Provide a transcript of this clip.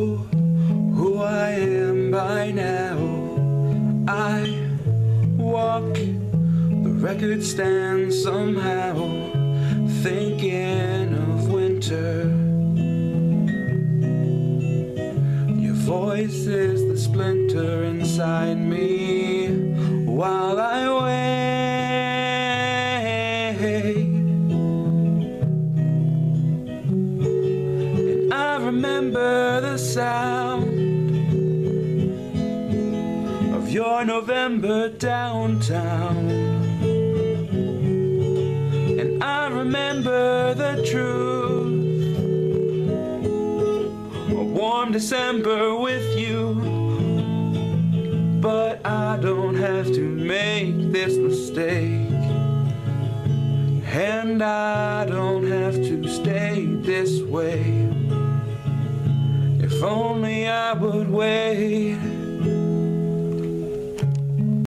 who I am by now. I walk, the record stands somehow, thinking of winter. Your voice is the splinter inside me while I wait. Remember the sound of your November downtown. And I remember the truth. A warm December with you. But I don't have to make this mistake. And I don't have to stay this way. If only I would wait.